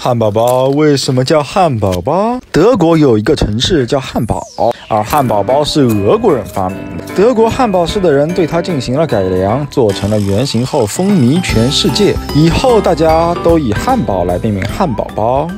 汉堡包为什么叫汉堡包？德国有一个城市叫汉堡而汉堡包是俄国人发明的。德国汉堡市的人对它进行了改良做成了圆形后风靡全世界。以后大家都以汉堡来命名汉堡包。